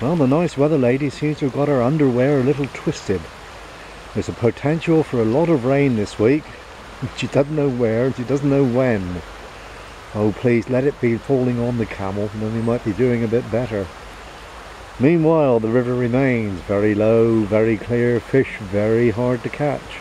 Well, the nice weather lady seems to have got her underwear a little twisted. There's a potential for a lot of rain this week. She doesn't know where, she doesn't know when. Oh, please let it be falling on the Camel, then we might be doing a bit better. Meanwhile, the river remains very low, very clear, fish very hard to catch.